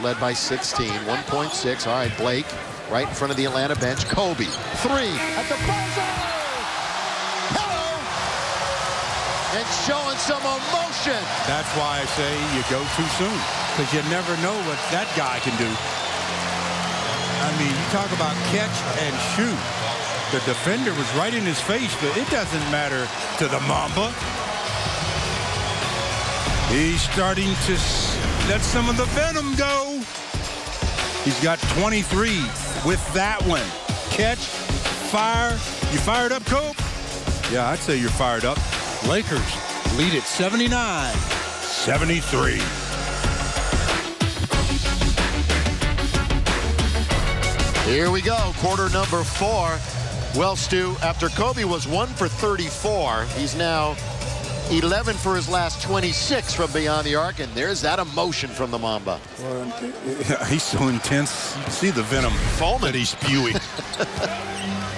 led by 16, 1.6. All right, Blake, right in front of the Atlanta bench. Kobe, three at the buzzer. Hello, and showing some emotion. That's why I say you go too soon because you never know what that guy can do. I mean, you talk about catch and shoot. The defender was right in his face, but it doesn't matter to the Mamba. He's starting to let some of the venom go. He's got 23 with that one. Catch, fire. You fired up, Kobe? Yeah, I'd say you're fired up. Lakers lead at 79, 73. Here we go, quarter number four. Well, Stu, after Kobe was one for 34, he's now 11 for his last 26 from beyond the arc, and there's that emotion from the Mamba. Well, he's so intense. You see the venom Foaming. that he's spewing.